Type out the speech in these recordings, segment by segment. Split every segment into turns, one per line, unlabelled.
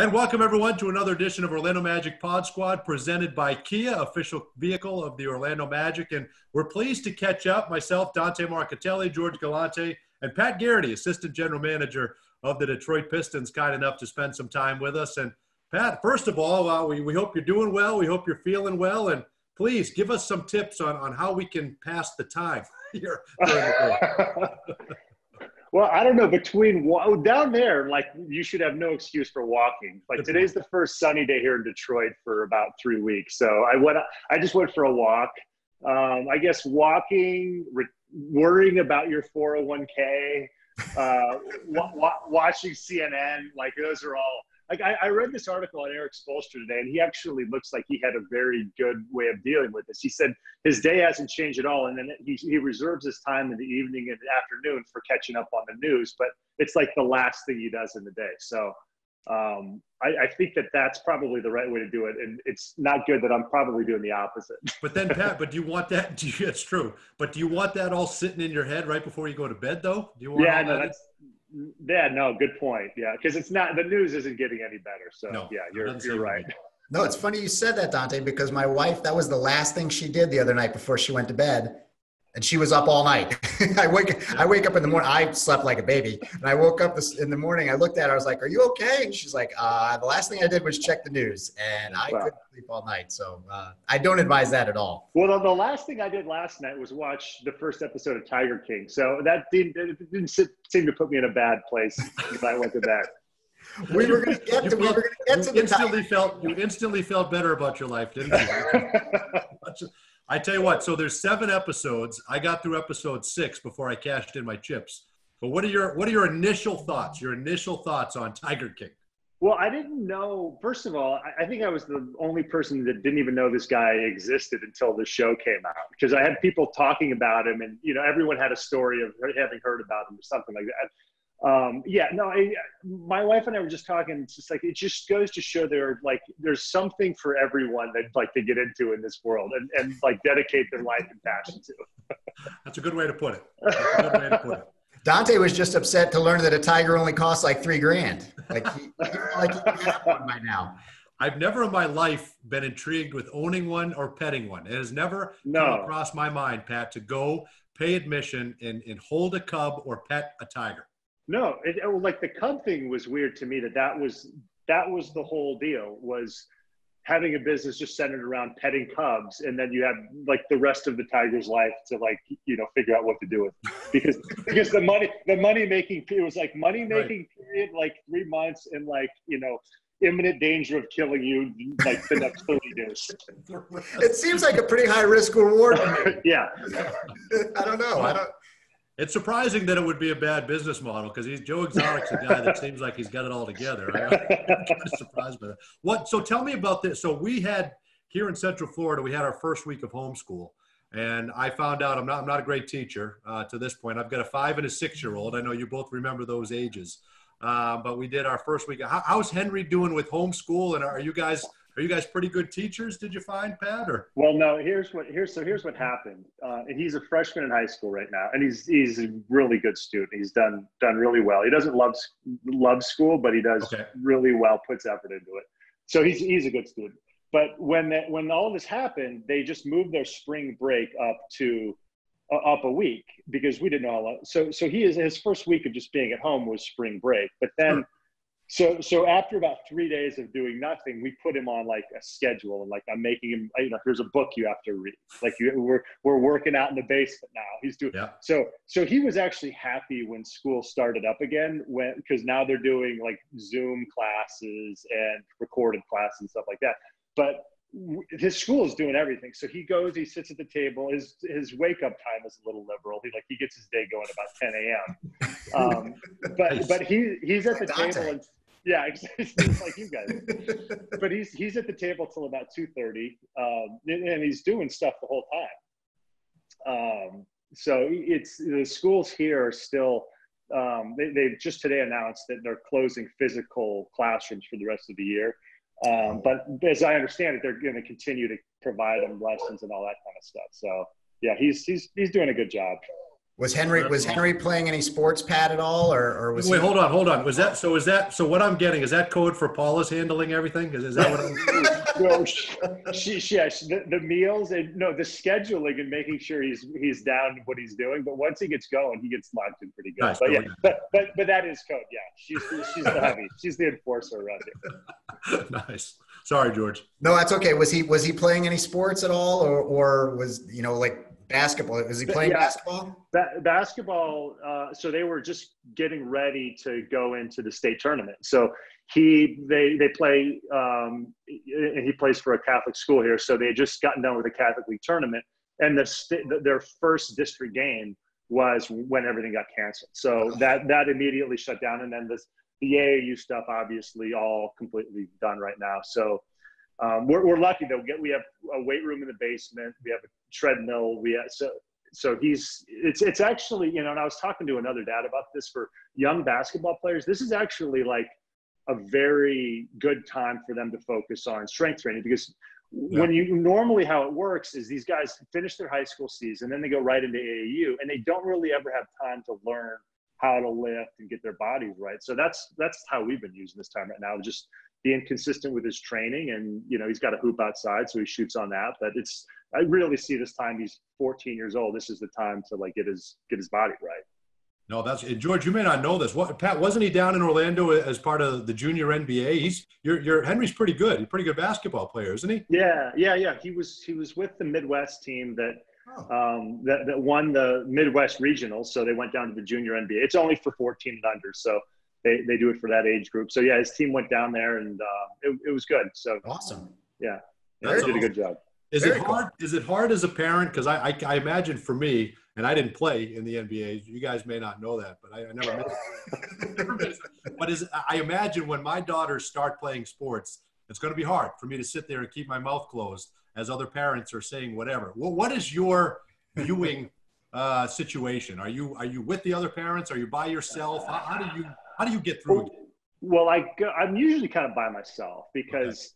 And welcome everyone to another edition of Orlando Magic Pod Squad presented by Kia, official vehicle of the Orlando Magic. And we're pleased to catch up. Myself, Dante Marchitelli, George Galante, and Pat Garrity, assistant general manager of the Detroit Pistons, kind enough to spend some time with us. And Pat, first of all, uh, we, we hope you're doing well. We hope you're feeling well. And please give us some tips on, on how we can pass the time here.
Well, I don't know. Between oh, down there, like you should have no excuse for walking. Like today's the first sunny day here in Detroit for about three weeks. So I went. I just went for a walk. Um, I guess walking, re- worrying about your 401k, uh, wa- wa- watching CNN, like those are all like I, I, read this article on Erik Spoelstra today, and he actually looks like he had a very good way of dealing with this. He said his day hasn't changed at all, and then he, he reserves his time in the evening and afternoon for catching up on the news. But it's like the last thing he does in the day. So um, I, I, think that that's probably the right way to do it, and it's not good that I'm probably doing the opposite.
But then, Pat, but do you want that? Do you, it's true. But do you want that all sitting in your head right before you go to bed, though? Do you want?
Yeah, no, that's yeah, no, good point. Yeah, because it's not the news isn't getting any better. So no, yeah, you're you're right.
No, it's funny you said that, Dante, because my wife that was the last thing she did the other night before she went to bed and she was up all night. I wake I wake up in the morning. I slept like a baby, and I woke up this, in the morning. I looked at her. I was like, "Are you okay?" And she's like, uh, "The last thing I did was check the news, and I wow. couldn't sleep all night." So uh, I don't advise that at all.
Well, the, the, last thing I did last night was watch the first episode of Tiger King. So that didn't, didn't seem to put me in a bad place if I went to bed.
we were going to get to. we were going to get to the
instantly felt you instantly felt better about your life, didn't you? I tell you what, so there's seven episodes. I got through episode six before I cashed in my chips. But what are your what are your initial thoughts? Your initial thoughts on Tiger King?
Well, I didn't know. First of all, I think I was the only person that didn't even know this guy existed until the show came out because I had people talking about him, and you know, everyone had a story of having heard about him or something like that um, yeah, no, I, my wife and I were just talking. It's just like it just goes to show there, like, there's something for everyone that like to get into in this world and, and like dedicate their life and passion to.
That's a good way to put it. to
put it. Dante was just upset to learn that a tiger only costs like three grand. Like, he, like he have one by now.
I've never in my life been intrigued with owning one or petting one. It has never no. come across my mind, Pat, to go pay admission and, and hold a cub or pet a tiger.
No, it, it, like the Cub thing was weird to me. That that was that was the whole deal was having a business just centered around petting cubs, and then you have like the rest of the tiger's life to like you know figure out what to do with because because the money the money making it was like money making right. period like three months and like you know imminent danger of killing you like the next 30 days.
It seems like a pretty high risk reward.
yeah.
I don't know. I don't
it's surprising that it would be a bad business model because he's Joe Exotic's a guy that seems like he's got it all together. I'm kind of surprised by that. What? So tell me about this. So we had here in Central Florida, we had our first week of homeschool, and I found out I'm not I'm not a great teacher uh, to this point. I've got a five and a six year old. I know you both remember those ages, uh, but we did our first week. How, how's Henry doing with homeschool? And are you guys are you guys pretty good teachers? Did you find Pat? Or
well, no. Here's what here's so here's what happened. Uh, and he's a freshman in high school right now, and he's he's a really good student. He's done done really well. He doesn't love love school, but he does okay. really well. Puts effort into it. So he's he's a good student. But when that when all this happened, they just moved their spring break up to uh, up a week because we didn't all. So so he is his first week of just being at home was spring break, but then. Sure so so after about three days of doing nothing we put him on like a schedule and like i'm making him you know here's a book you have to read like you, we're we're working out in the basement now he's doing yeah. so so he was actually happy when school started up again when because now they're doing like zoom classes and recorded classes and stuff like that but his school is doing everything. So he goes, he sits at the table. His his wake up time is a little liberal. He like he gets his day going about 10 a.m. Um, but but he he's at the table and yeah, exactly like you guys. but he's he's at the table till about two thirty, um, and he's doing stuff the whole time. Um, so it's the schools here are still. Um, they, they've just today announced that they're closing physical classrooms for the rest of the year. Um, but as I understand it, they're going to continue to provide them lessons and all that kind of stuff. So yeah, he's he's he's doing a good job.
Was Henry was Henry playing any sports Pat at all, or, or was?
Wait, he... hold on, hold on. Was that so? Is that so? What I'm getting is that code for Paula's handling everything? Is, is that what? I'm...
no, she, she, yeah, she, the, the, meals and no, the scheduling and making sure he's he's down what he's doing. But once he gets going, he gets locked in pretty good. Nice, but yeah, but, but but that is code. Yeah, she's she's the heavy. She's the enforcer around
here. nice. Sorry, George.
No, that's okay. Was he was he playing any sports at all, or or was you know like basketball. Is he playing yeah, basketball?
Ba- basketball. Uh, so they were just getting ready to go into the state tournament. So he they they play. Um, he plays for a Catholic school here. So they had just gotten done with the Catholic League tournament, and the, st- their first district game was when everything got canceled. So that that immediately shut down, and then this the AAU stuff obviously all completely done right now. So um, we're, we're lucky though. We, get, we have a weight room in the basement. We have a treadmill. We have, so so he's it's it's actually you know. And I was talking to another dad about this for young basketball players. This is actually like a very good time for them to focus on strength training because yeah. when you normally how it works is these guys finish their high school season then they go right into AAU and they don't really ever have time to learn how to lift and get their bodies right. So that's that's how we've been using this time right now. Just being consistent with his training and you know he's got a hoop outside so he shoots on that but it's i really see this time he's 14 years old. This is the time to like get his get his body right.
No that's george you may not know this. What pat wasn't he down in orlando as part of the junior nba he's your your henry's pretty good. He's a pretty good basketball player isn't he?
Yeah yeah yeah. He was he was with the midwest team that oh. um, that, that won the Midwest Regionals, so they went down to the junior NBA. It's only for 14 and under, so they, they do it for that age group. So yeah, his team went down there and uh, it, it was good. So
awesome.
Yeah, yeah they did a good job.
Is Very it hard? Cool. Is it hard as a parent? Because I, I, I, imagine for me, and I didn't play in the NBA. You guys may not know that, but I, I never. Met, but is I imagine when my daughters start playing sports, it's going to be hard for me to sit there and keep my mouth closed as other parents are saying whatever. Well, what is your viewing uh, situation? Are you are you with the other parents? Are you by yourself? How, how do you how do you get through it?
Well, I I'm usually kind of by myself because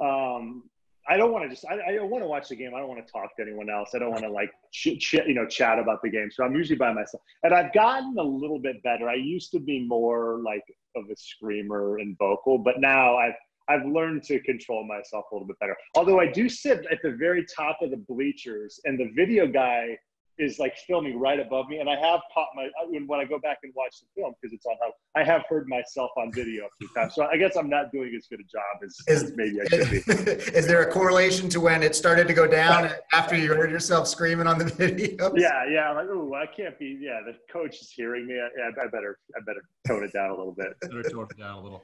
okay. um, I don't want to just I, I want to watch the game. I don't want to talk to anyone else. I don't want to like ch- ch- you know chat about the game. So I'm usually by myself, and I've gotten a little bit better. I used to be more like of a screamer and vocal, but now I've I've learned to control myself a little bit better. Although I do sit at the very top of the bleachers, and the video guy is like filming right above me, and I have caught my when when I go back and watch the film because it's on how I have heard myself on video a few times. So I guess I'm not doing as good a job as, is, as maybe I should be.
Is there a correlation to when it started to go down after you heard yourself screaming on the video?
Yeah, yeah. I'm like, oh, I can't be. Yeah, the coach is hearing me. I, I better, I better tone it down a little bit.
Better tone it down a little.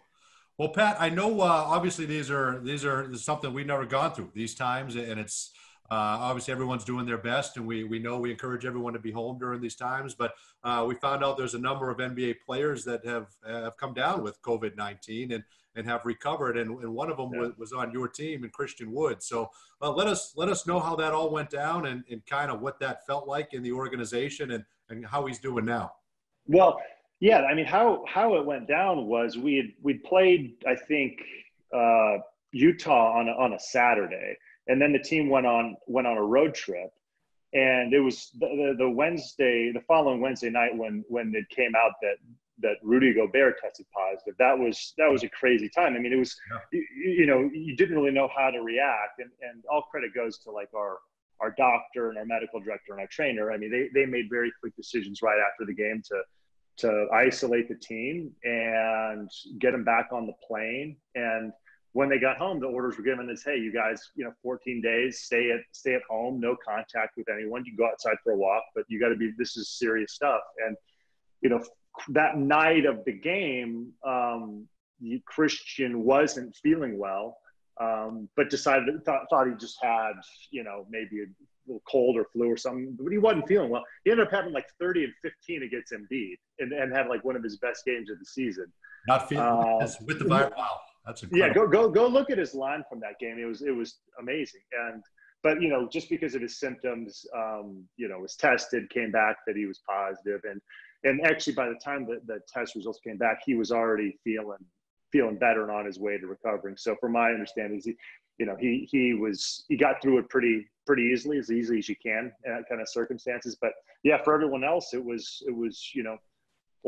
Well, Pat, I know uh, obviously these are these are something we've never gone through these times, and it's uh, obviously, everyone's doing their best, and we, we know we encourage everyone to be home during these times. But uh, we found out there's a number of NBA players that have have come down with COVID 19 and and have recovered, and, and one of them yeah. was, was, on your team, and Christian Wood. So uh, let us let us know how that all went down, and, and kind of what that felt like in the organization, and and how he's doing now.
Well, yeah, I mean how how it went down was we had we played I think uh, Utah on a, on a Saturday and then the team went on went on a road trip and it was the, the, the, Wednesday, the following Wednesday night when when it came out that that Rudy Gobert tested positive. That was that was a crazy time. I mean, it was yeah. you, you, know you didn't really know how to react, and and all credit goes to like our our doctor and our medical director and our trainer. I mean, they they made very quick decisions right after the game to to isolate the team and get them back on the plane and when they got home, the orders were given as, hey, you guys, you know, 14 days, stay at stay at home, no contact with anyone. You go outside for a walk, but you got to be. This is serious stuff. And you know, that night of the game, um, Christian wasn't feeling well, um, but decided thought, thought he just had, you know, maybe a little cold or flu or something, but he wasn't feeling well. He ended up having like 30 and 15 against Embiid and, and had like one of his best games of the season.
Not feeling uh, with the virus. Wow. That's
incredible. yeah. Go go go look at his line from that game. It was it was amazing. And but you know just because of his symptoms, um, you know, was tested, came back that he was positive, and and actually by the time the, the test results came back, he was already feeling feeling better and on his way to recovering. So, from my understanding, he, you know, he he was he got through it pretty pretty easily, as easily as you can in that kind of circumstances. But yeah, for everyone else, it was it was you know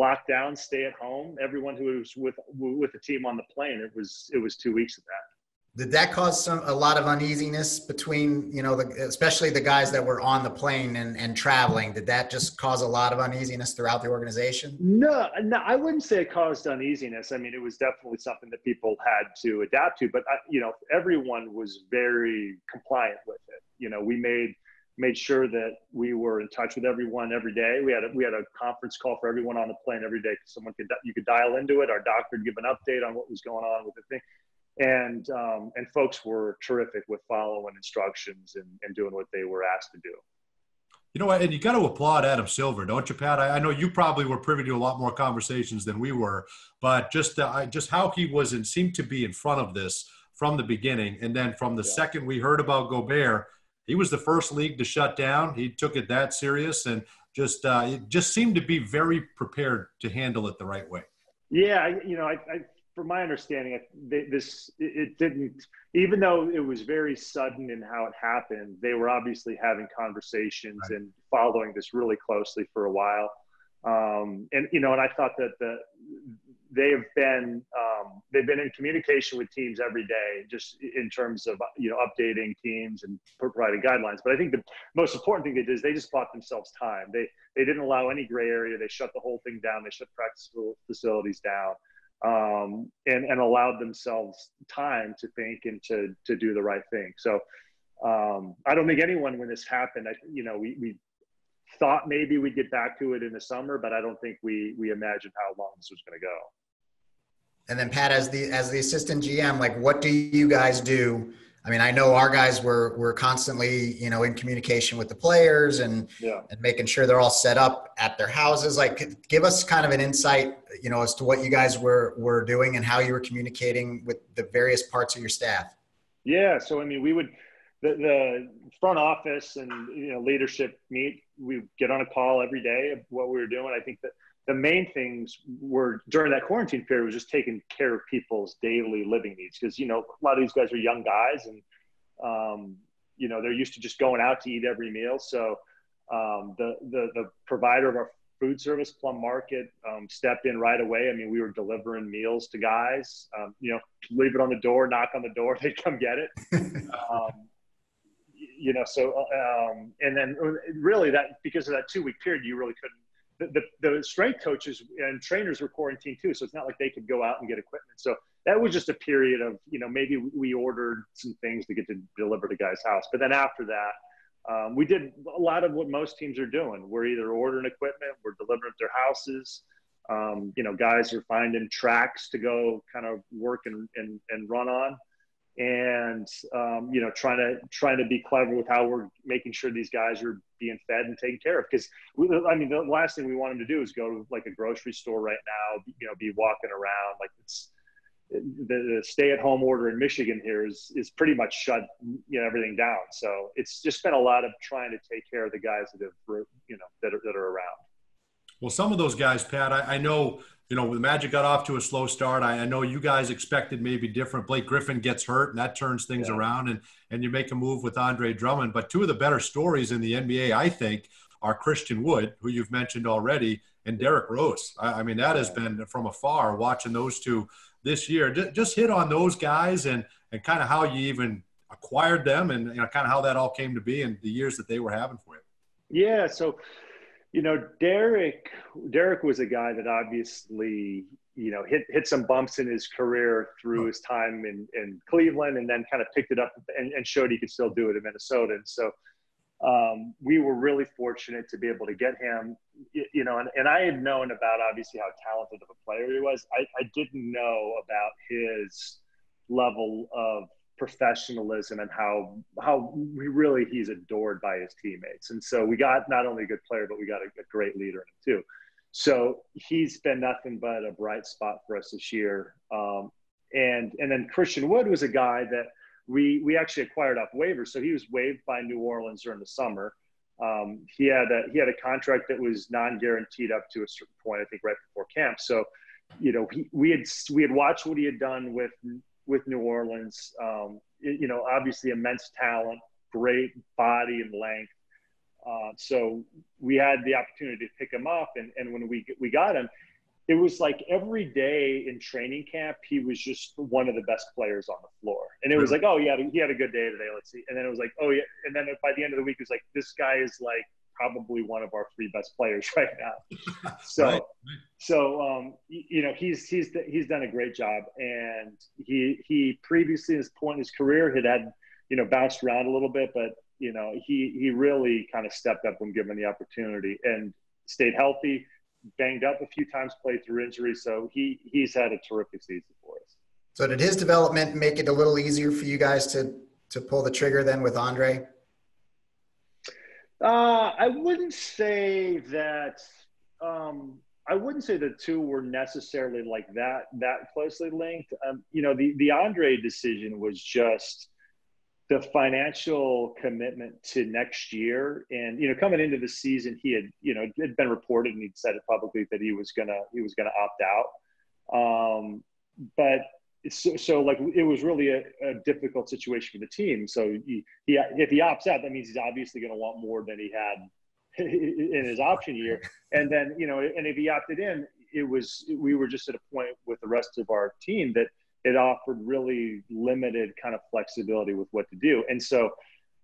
locked down, stay at home. Everyone who was with with the team on the plane, it was it was two weeks of that.
Did that cause some a lot of uneasiness between you know the, especially the guys that were on the plane and, and traveling? Did that just cause a lot of uneasiness throughout the organization?
No, no, I wouldn't say it caused uneasiness. I mean, it was definitely something that people had to adapt to. But I, you know, everyone was very compliant with it. You know, we made made sure that we were in touch with everyone every day. We had a, we had a conference call for everyone on the plane every day. Someone could you could dial into it. Our doctor would give an update on what was going on with the thing, and um, and folks were terrific with following instructions and, and doing what they were asked to do.
You know what? And you got to applaud Adam Silver, don't you, Pat? I, I, know you probably were privy to a lot more conversations than we were, but just uh, just how he was and seemed to be in front of this from the beginning, and then from the yeah. second we heard about Gobert he was the first league to shut down. He took it that serious and just uh, it just seemed to be very prepared to handle it the right way.
Yeah, you know, I, I from my understanding, this it didn't. Even though it was very sudden in how it happened, they were obviously having conversations right. and following this really closely for a while. Um, and you know, and I thought that the they have been um, they've been in communication with teams every day, just in terms of you know updating teams and providing guidelines. But I think the most important thing they did is they just bought themselves time. They they didn't allow any gray area. They shut the whole thing down. They shut practice facilities down, um, and and allowed themselves time to think and to to do the right thing. So um, I don't think anyone when this happened, I, you know, we we thought maybe we'd get back to it in the summer, but I don't think we we imagined how long this was going to go.
And then Pat, as the as the assistant GM, like what do you guys do? I mean, I know our guys were were constantly, you know, in communication with the players and yeah. and making sure they're all set up at their houses. Like, give us kind of an insight, you know, as to what you guys were were doing and how you were communicating with the various parts of your staff.
Yeah, so I mean, we would the, the front office and you know leadership meet. We get on a call every day of what we were doing. I think that the main things were during that quarantine period was just taking care of people's daily living needs. Because you know a lot of these guys are young guys and um, you know they're used to just going out to eat every meal. So um, the, the the provider of our food service plum market um, stepped in right away. I mean we were delivering meals to guys. Um, you know leave it on the door knock on the door they'd come get it. Um, you know so um, and then uh, really that because of that two week period you really couldn't the, the, strength coaches and trainers were quarantined too, so it's not like they could go out and get equipment. So that was just a period of, you know, maybe we ordered some things to get to deliver to guys' house. But then after that, um, we did a lot of what most teams are doing. We're either ordering equipment, we're delivering to their houses. Um, you know, guys are finding tracks to go kind of work and, and, and run on and um, you know trying to trying to be clever with how we're making sure these guys are being fed and taken care of. Because i mean the last thing we want them to do is go to like a grocery store right now you know be walking around like it's the, the stay-at-home order in michigan here is is pretty much shut you know everything down. So it's just been a lot of trying to take care of the guys that have you know that are, that are around.
Well some of those guys pat I, I know you know, the Magic got off to a slow start. I, I, know you guys expected maybe different. Blake Griffin gets hurt, and that turns things yeah. around, and and you make a move with Andre Drummond. But two of the better stories in the NBA, I think, are Christian Wood, who you've mentioned already, and Derrick Rose. I, I mean, that has been from afar watching those two this year. Just, just hit on those guys and and kind of how you even acquired them, and you know, kind of how that all came to be, and the years that they were having for you.
Yeah. So you know, Derrick Derrick was a guy that obviously you know hit hit some bumps in his career through his time in, in Cleveland, and then kind of picked it up and, and showed he could still do it in Minnesota. And so um, we were really fortunate to be able to get him. You know, and, and I had known about obviously how talented of a player he was. I, I didn't know about his level of professionalism and how how we really he's adored by his teammates. And so we got not only a good player, but we got a, a great leader in him too. So he's been nothing but a bright spot for us this year. Um, and and then Christian Wood was a guy that we we actually acquired off waivers. So he was waived by New Orleans during the summer. Um, he had a he had a contract that was non-guaranteed up to a certain point, I think, right before camp. So you know, he, we had we had watched what he had done with with New Orleans. Um, you know, obviously immense talent, great body and length. Uh, so we had the opportunity to pick him up, and, and when we we got him, it was like every day in training camp, he was just one of the best players on the floor. And it was like, oh, yeah, he had a good day today. Let's see. And then it was like, oh, yeah. And then by the end of the week, it was like, this guy is like probably one of our three best players right now. So, right. so um, you know, he's he's he's done a great job, and he he previously, at this point in his career, had had you know bounced around a little bit, but you know, he he really kind of stepped up when given the opportunity and stayed healthy. Banged up a few times, played through injury, so he he's had a terrific season for us.
So did his development make it a little easier for you guys to to pull the trigger then with Andre?
Uh, I wouldn't say that. Um, I wouldn't say the two were necessarily like that that closely linked. Um, you know, the the Andre decision was just the financial commitment to next year, and you know, coming into the season, he had you know it had been reported and he'd said it publicly that he was gonna he was gonna opt out. Um, but so, so, like it was really a, a, difficult situation for the team. So he, he, if he opts out, that means he's obviously going to want more than he had in his option year. And then you know, and if he opted in, it was we were just at a point with the rest of our team that it offered really limited kind of flexibility with what to do. And so,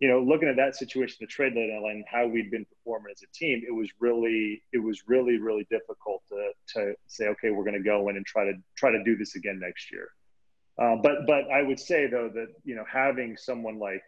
you know, looking at that situation, the trade deadline, and how we'd been performing as a team, it was really, it was really, really difficult to to say, okay, we're going to go in and try to try to do this again next year. Uh, but but I would say though that you know having someone like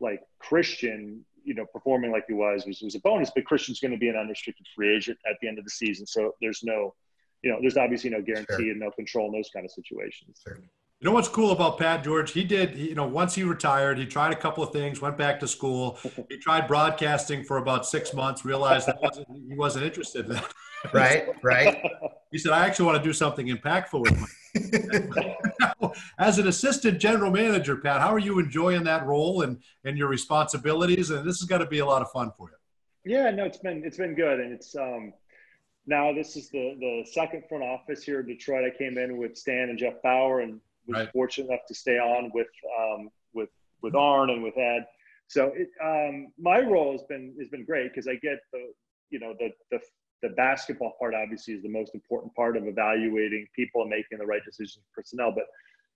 like Christian, you know, performing like he was was, was a bonus. But Christian's going to be an unrestricted free agent at the end of the season, so there's no, you know, there's obviously no guarantee sure. and no control in those kind of situations. Sure.
You know what's cool about Pat George? He did, you know, once he retired, he tried a couple of things, went back to school. He tried broadcasting for about six months, realized that wasn't, he wasn't interested in that.
Right, right.
he said, I actually want to do something impactful with my. As an assistant general manager, Pat, how are you enjoying that role and, and your responsibilities? And this has got to be a lot of fun for you.
Yeah, no, it's been it's been good, and it's um, now this is the the second front office here in Detroit. I came in with Stan and Jeff Bower, and was right. fortunate enough to stay on with um, with with Arn and with Ed. So it, um, my role has been has been great because I get the you know the the the basketball part obviously is the most important part of evaluating people and making the right decisions for personnel. But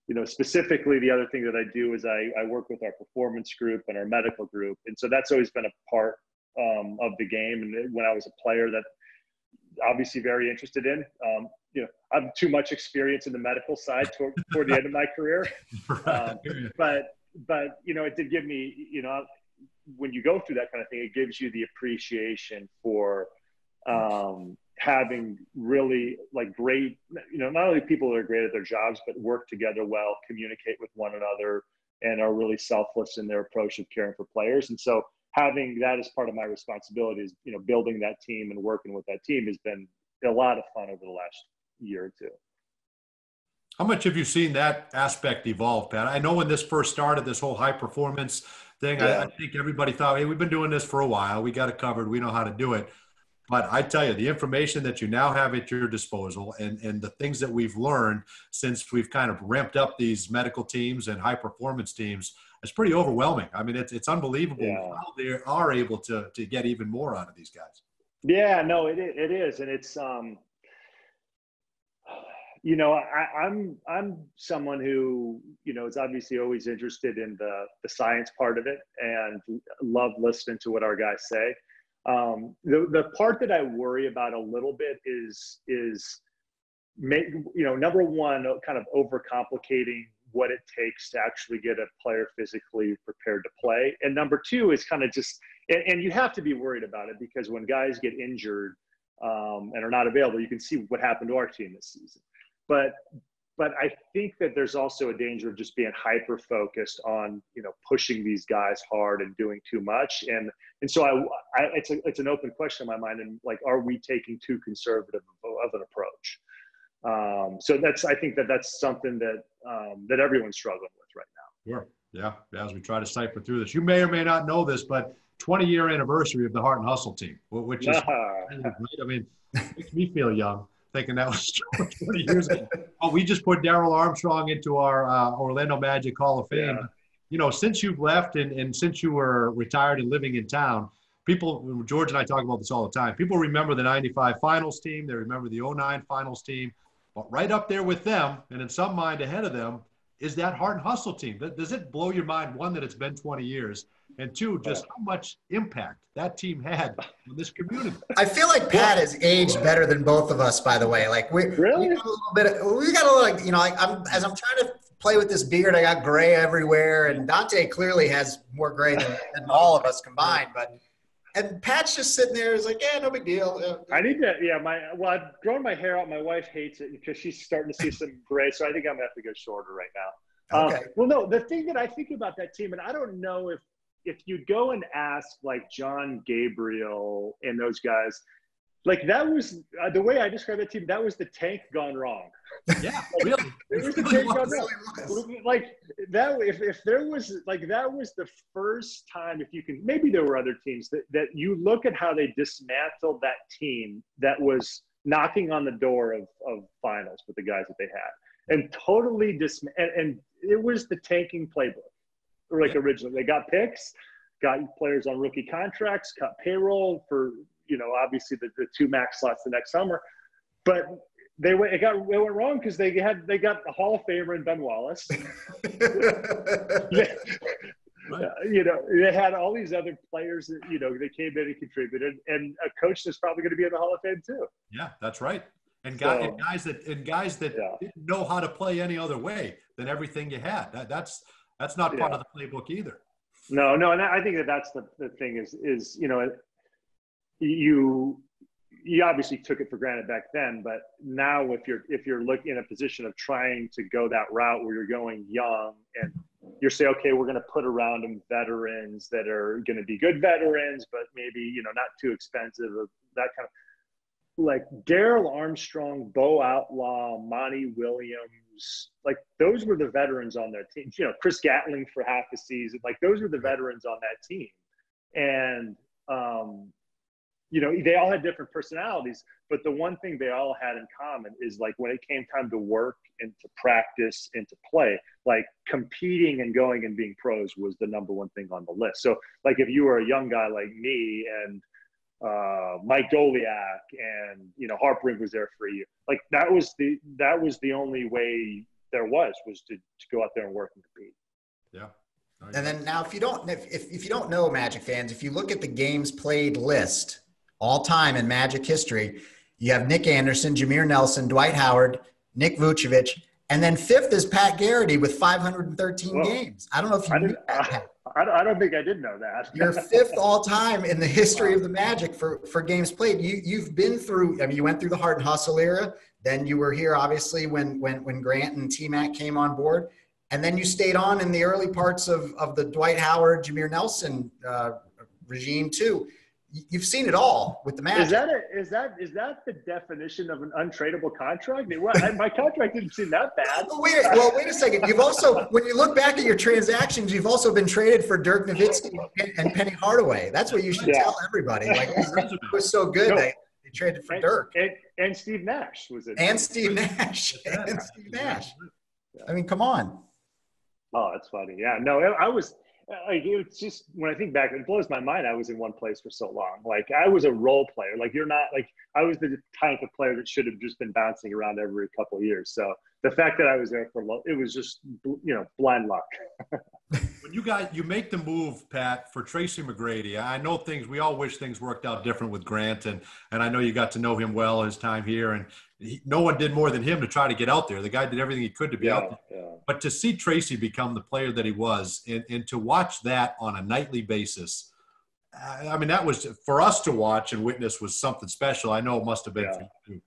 you know, specifically, the other thing that I do is I, I work with our performance group and our medical group, and so that's always been a part um, of the game. And when I was a player, that obviously very interested in. Um, you know, I have too much experience in the medical side toward, toward the end of my career, um, but but you know, it did give me you know when you go through that kind of thing, it gives you the appreciation for um, having really like great, you know, not only people that are great at their jobs, but work together well, communicate with one another, and are really selfless in their approach of caring for players. And so having that as part of my responsibilities, you know, building that team and working with that team has been a lot of fun over the last year or two.
How much have you seen that aspect evolve, Pat? I know when this first started, this whole high performance thing, yeah. I, I, think everybody thought, hey, we've been doing this for a while. We got it covered. We know how to do it. But I tell you, the information that you now have at your disposal and, and the things that we've learned since we've kind of ramped up these medical teams and high performance teams, it's pretty overwhelming. I mean, it's, it's unbelievable yeah. how they are able to, to get even more out of these guys.
Yeah, no, it, it is. And it's, um, you know, I, I'm I'm someone who you know is obviously always interested in the the science part of it and love listening to what our guys say. Um, the the part that I worry about a little bit is is make you know number one kind of overcomplicating what it takes to actually get a player physically prepared to play, and number two is kind of just and, and you have to be worried about it because when guys get injured um, and are not available, you can see what happened to our team this season. But but I think that there's also a danger of just being hyper focused on you know pushing these guys hard and doing too much and and so I, I it's a, it's an open question in my mind and like are we taking too conservative of an approach um, so that's I think that that's something that um, that everyone's struggling with right now.
Sure. Yeah. As we try to cipher through this, you may or may not know this, but 20 year anniversary of the Heart and Hustle team, which is, uh-huh. I mean, makes me feel young thinking that was 20 years ago. Oh, we just put Darrell Armstrong into our uh, Orlando Magic Hall of Fame. Yeah. You know, since you've left and, and since you were retired and living in town, people, George and I talk about this all the time. People remember the 95 finals team. They remember the 09 finals team. But right up there with them, and in some mind ahead of them, is that heart and hustle team. Does it blow your mind, one, that it's been 20 years, and two, just how much impact that team had on this community?
I feel like Pat has aged better than both of us, by the way. Like we, really? we got a little bit, of, we got a little, like, you know, like I'm, as I'm trying to play with this beard, I got gray everywhere, and Dante clearly has more gray than, than all of us combined, but and Pat's just sitting there. Is like, yeah, no big deal.
I need to, yeah. My well, I've grown my hair out. My wife hates it because she's starting to see some gray. So I think I'm gonna have to go shorter right now. Um, okay. Um, well, no, the thing that I think about that team, and I don't know if if you go and ask like John Gabriel and those guys, like that was uh, the way I describe that team. That was the tank gone wrong.
Yeah, really.
it was the tank gone wrong. Like that. If, if there was like that was the first time. If you can, maybe there were other teams that that you look at how they dismantled that team that was knocking on the door of of finals with the guys that they had, and totally dis and, and it was the tanking playbook. Like originally, they got picks, got players on rookie contracts, cut payroll for you know, obviously the, the two max slots the next summer. But they went, it got it went wrong because they had they got the Hall of Famer in Ben Wallace. Right. Uh, you know, they had all these other players that you know they came in and contributed, and a coach that's probably going to be in the Hall of Fame too.
Yeah, that's right. And guys, so, and guys that and guys that yeah. didn't know how to play any other way than everything you had. That, that's that's not part yeah. of the playbook either.
No, no, and I think that that's the, the thing is is you know you you obviously took it for granted back then, but now if you're if you're looking in a position of trying to go that route where you're going young and you're saying, okay, we're going to put around them veterans that are going to be good veterans, but maybe you know not too expensive, that kind of like Darrell Armstrong, Bo Outlaw, Monty Williams, like those were the veterans on their team. You know, Chris Gatling for half the season, like those were the veterans on that team, and um, you know, they all had different personalities, but the one thing they all had in common is like when it came time to work and to practice and to play, like competing and going and being pros was the number one thing on the list. So, like, if you were a young guy like me and uh, Mike Doleac and you know Harper was there for a year, like that was the that was the only way there was was to, to go out there and work and compete.
Yeah.
And then now, if you don't, if, if you don't know Magic fans, if you look at the games played list, all time in Magic history. You have Nick Anderson, Jameer Nelson, Dwight Howard, Nick Vucevic, and then fifth is Pat Garrity with 513 games. I don't know if you I,
knew that. I, I don't think I did know that.
You're fifth all time in the history of the Magic for, for games played. You you've been through. I mean, you went through the heart and hustle era. Then you were here, obviously, when when when Grant and T Mac came on board, and then you stayed on in the early parts of of the Dwight Howard, Jameer Nelson uh, regime too you've seen it all with the Magic.
Is that a, is that is that the definition of an untradeable contract? my contract didn't seem that bad.
Well wait, well, wait a second. You've also, when you look back at your transactions, you've also been traded for Dirk Nowitzki and Penny Hardaway. That's what you should yeah. tell everybody. Like it was so good. No. They, they traded for
and,
Dirk
and, and Steve Nash was it?
And Steve Nash and Steve Nash. I mean, come on.
Oh, that's funny. Yeah, no, I was like it's just when I think back, it blows my mind. I was in one place for so long. Like I was a role player. Like you're not like I was the type of player that should have just been bouncing around every couple years. So the fact that I was there for it was just you know blind luck.
when you got you make the move, Pat, for Tracy McGrady, I know things. We all wish things worked out different with Grant, and and I know you got to know him well his time here, and he, no one did more than him to try to get out there. The guy did everything he could to be yeah, out there. Yeah. But to see Tracy become the player that he was, and, and to watch that on a nightly basis, I mean, that was for us to watch and witness was something special. I know it must have been
yeah.
for you too.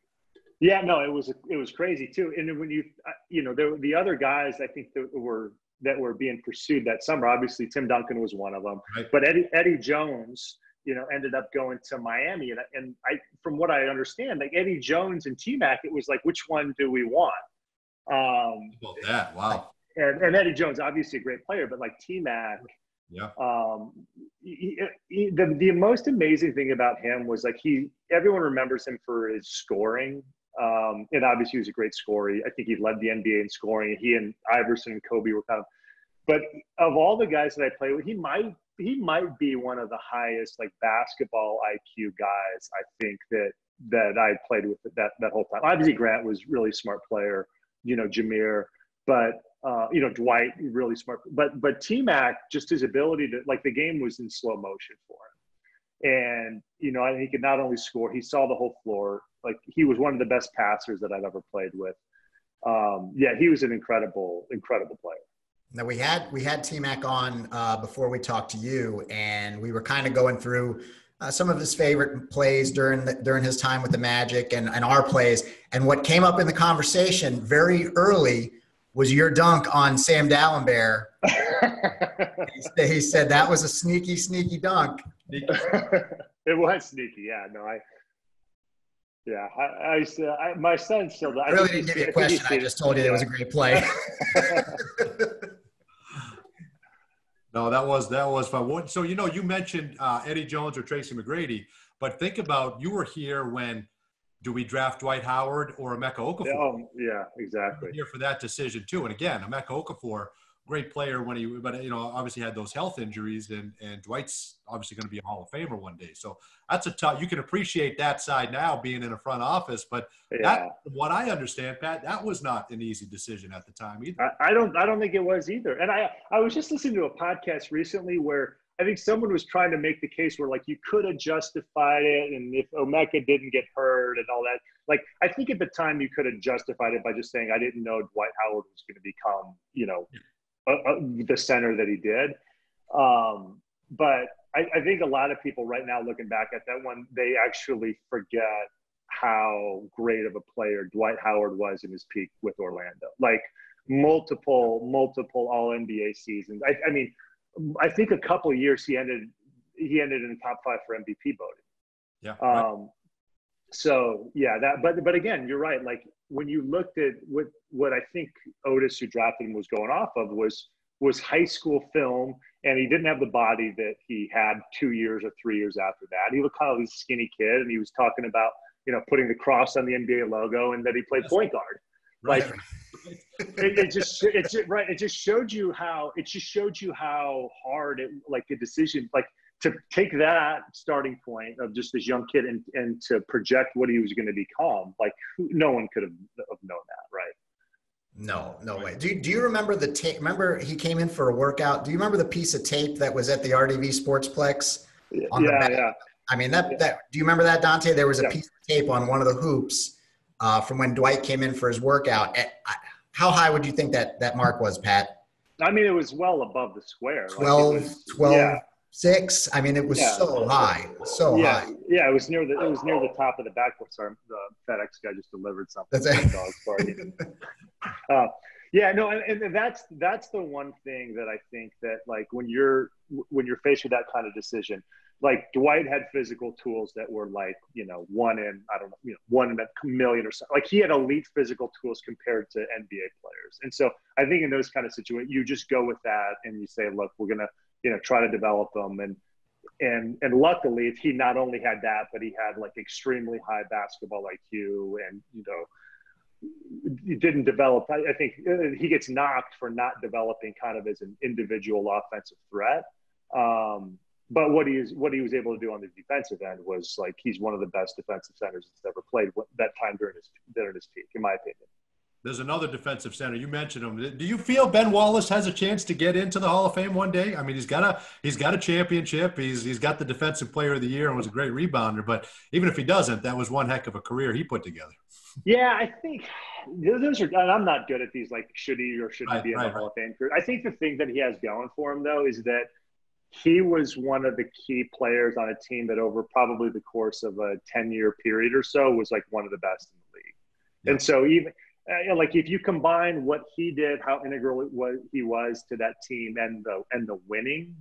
Yeah, no, it was it was crazy too. And when you uh, you know there the other guys I think that were that were being pursued that summer. Obviously, Tim Duncan was one of them, right. but Eddie Eddie Jones you know, ended up going to Miami. And, and I, from what I understand, like Eddie Jones and T Mac, it was like, which one do we want?
Um, about that, wow.
And, and Eddie Jones, obviously a great player, but like T Mac,
yeah.
Um, he, he, the the most amazing thing about him was like he everyone remembers him for his scoring Um, and obviously, he was a great scorer. I think he led the NBA in scoring. He and Iverson and Kobe were kind of. But of all the guys that I played with, he might he might be one of the highest like basketball IQ guys. I think that that I played with that that whole time. Obviously, Grant was really smart player. You know, Jameer, but uh, you know Dwight really smart. But but T Mac just his ability to like the game was in slow motion for him, and you know he could not only score, he saw the whole floor. Like he was one of the best passers that I've ever played with. Um, yeah, he was an incredible incredible player.
Now we had we had T Mac on uh, before we talked to you, and we were kind of going through uh, some of his favorite plays during the, during his time with the Magic and, and our plays. And what came up in the conversation very early was your dunk on Sam Dalembert. he, he, said that was a sneaky, sneaky dunk.
it was sneaky, yeah. No, I. Yeah, I, I, I my son still.
I really didn't give you a question. I just told you it was a great play.
No, that was that was fun. So you know, you mentioned uh, Eddie Jones or Tracy McGrady, but think about you were here when do we draft Dwight Howard or Emeka Okafor?
Yeah, oh, yeah exactly.
Here for that decision too. And again, Emeka Okafor great player when he, but you know, obviously had those health injuries, and and Dwight's obviously going to be a Hall of Famer one day. So that's a tough. You can appreciate that side now, being in a front office, but yeah. that, what I understand, Pat, that was not an easy decision at the time either.
I, I don't, I don't think it was either. And I, I was just listening to a podcast recently where I think someone was trying to make the case where like you could have justified it, and if Emeka didn't get hurt and all that, like I think at the time you could have justified it by just saying I didn't know Dwight Howard was going to become, you know, uh, uh, the center that he did. Um, but I, I, think a lot of people right now looking back at that one, they actually forget how great of a player Dwight Howard was in his peak with Orlando. Like multiple, multiple All NBA seasons. I, I mean, I think a couple years he ended he ended in the top five for MVP voting.
Yeah. Right.
Um, so yeah, that but but again, you're right. Like when you looked at what what I think Otis, who drafted him, was going off of was was high school film, and he didn't have the body that he had two years or three years after that. He looked kind of a skinny kid, and he was talking about you know putting the cross on the NBA logo, and that he played point guard. Right. Like it, it, just it just right. It just showed you how it just showed you how hard it like the decision like to take that starting point of just this young kid and, and to project what he was going to become, like no one could have, have known that, right?
No, no way. Do you, do you remember the tape? Remember he came in for a workout. Do you remember the piece of tape that was at the RDV Sportsplex?
On yeah, the yeah.
I mean that. Yeah. That do you remember that, Dante? There was a yeah. piece of tape on one of the hoops uh, from when Dwight came in for his workout. How high would you think that that mark was, Pat?
I mean, it was well above the square.
12, like was, 12 yeah six. I mean, it was yeah. so high, so
yeah.
high.
Yeah, it was near the it was near the top of the backboard. Sorry, the FedEx guy just delivered something. That's uh, yeah, no, and, and that's that's the one thing that I think that like when you're when you're faced with that kind of decision, like Dwight had physical tools that were like you know one in I don't know you know one in a million or something. Like he had elite physical tools compared to NBA players, and so I think in those kind of situations you just go with that and you say, look, we're gonna you know try to develop them. And and and luckily he not only had that but he had like extremely high basketball IQ and you know he didn't develop I, I think uh, he gets knocked for not developing kind of as an individual offensive threat. Um, but what he is what he was able to do on the defensive end was like he's one of the best defensive centers that's ever played that time during his during his peak in my opinion
there's another defensive center. You mentioned him. Do you feel Ben Wallace has a chance to get into the Hall of Fame one day? I mean, he's got a he's got a championship. He's he's got the Defensive Player of the Year and was a great rebounder. But even if he doesn't, that was one heck of a career he put together.
Yeah, I think those are. I'm not good at these like should he or shouldn't right, be in right, the Hall of Fame. I think the thing that he has going for him though is that he was one of the key players on a team that over probably the course of a 10 year period or so was like one of the best in the league. Yeah. And so even uh, like if you combine what he did, how integral it was he was to that team, and the and the winning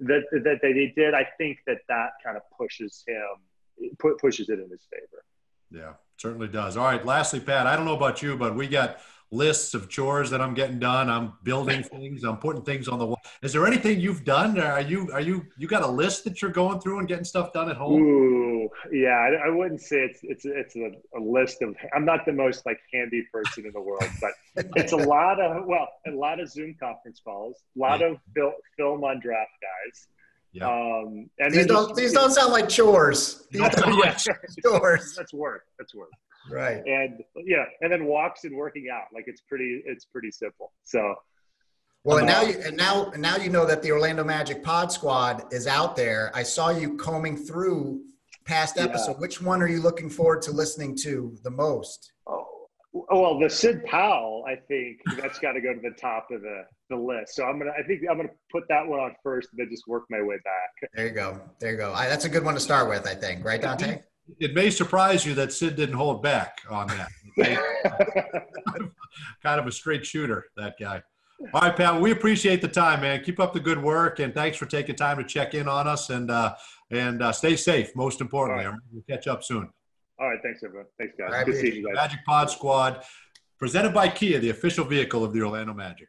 that that they did, I think that that kind of pushes him, put, pushes it in his favor.
Yeah, certainly does. All right, lastly, Pat, I don't know about you, but we got lists of chores that I'm getting done. I'm building things. I'm putting things on the wall. Is there anything you've done? Are you are you you got a list that you're going through and getting stuff done at home?
Ooh, yeah, I, I, wouldn't say it's it's it's a, a, list of. I'm not the most like handy person in the world, but it's a lot of well, a lot of Zoom conference calls, a lot yeah. of fil- film on draft guys.
Yeah. Um,
and these don't just, these don't sound like chores. These don't
yeah. chores. That's work. That's work.
Right.
And yeah, and then walks and working out. Like it's pretty. It's pretty simple. So
well, and now you and now and now you know that the Orlando Magic Pod Squad is out there. I saw you combing through past episode. Yeah. Which one are you looking forward to listening to the most?
Oh, well, the Sid Powell, I think that's got to go to the top of the, the list. So I'm gonna, I think I'm gonna put that one on first, and then just work my way back.
There you go. There you go. I, that's a good one to start with, I think. Right, Dante?
It may surprise you that Sid didn't hold back on that. kind of a straight shooter, that guy. All right, Pat. We appreciate the time, man. Keep up the good work, and thanks for taking time to check in on us. And uh, and uh, stay safe. Most importantly, right. we'll catch up soon.
All right, thanks everyone. Thanks guys. Right, Good seeing you guys.
Magic Pod Squad, presented by Kia, the official vehicle of the Orlando Magic.